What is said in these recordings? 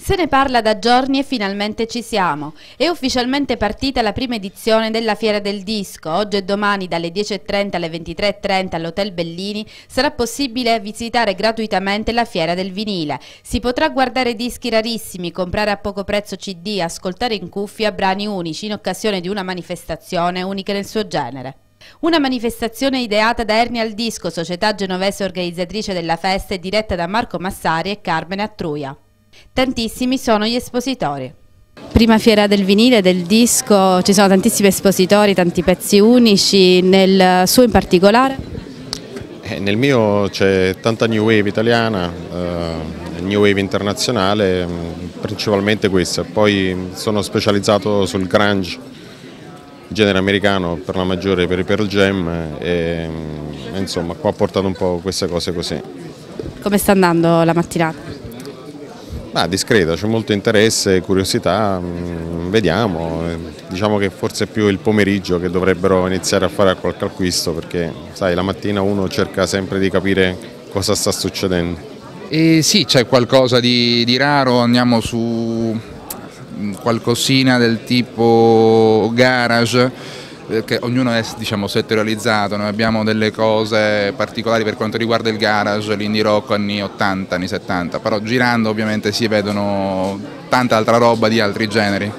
Se ne parla da giorni e finalmente ci siamo. È ufficialmente partita la prima edizione della Fiera del Disco. Oggi e domani dalle 10.30 alle 23.30 all'Hotel Bellini sarà possibile visitare gratuitamente la Fiera del Vinile. Si potrà guardare dischi rarissimi, comprare a poco prezzo CD, ascoltare in cuffia brani unici in occasione di una manifestazione unica nel suo genere. Una manifestazione ideata da Ernia al Disco, società genovese organizzatrice della festa e diretta da Marco Massari e Carmine Attruia. Tantissimi sono gli espositori. Prima fiera del vinile, del disco, ci sono tantissimi espositori, tanti pezzi unici, nel suo in particolare? Eh, nel mio c'è tanta new wave italiana, eh, new wave internazionale, mm, principalmente questa. Poi sono specializzato sul grunge, genere americano per la maggiore per i Pearl Jam e mm, insomma qua ho portato un po' queste cose così. Come sta andando la mattinata? Ah, discreta, c'è molto interesse, curiosità, mm, vediamo, diciamo che forse è più il pomeriggio che dovrebbero iniziare a fare qualche acquisto perché sai, la mattina uno cerca sempre di capire cosa sta succedendo. E sì, c'è qualcosa di, di raro, andiamo su qualcosina del tipo garage perché ognuno è diciamo, settorializzato, noi abbiamo delle cose particolari per quanto riguarda il garage, l'indie rock anni 80, anni 70, però girando ovviamente si vedono tanta altra roba di altri generi.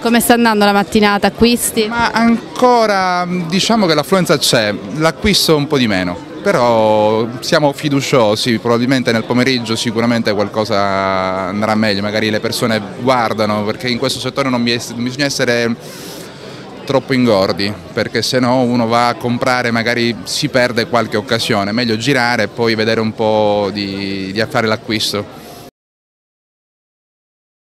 Come sta andando la mattinata? Acquisti? Ma ancora diciamo che l'affluenza c'è, l'acquisto un po' di meno, però siamo fiduciosi, probabilmente nel pomeriggio sicuramente qualcosa andrà meglio, magari le persone guardano perché in questo settore non bisogna essere troppo ingordi perché se no uno va a comprare magari si perde qualche occasione, meglio girare e poi vedere un po' di, di fare l'acquisto.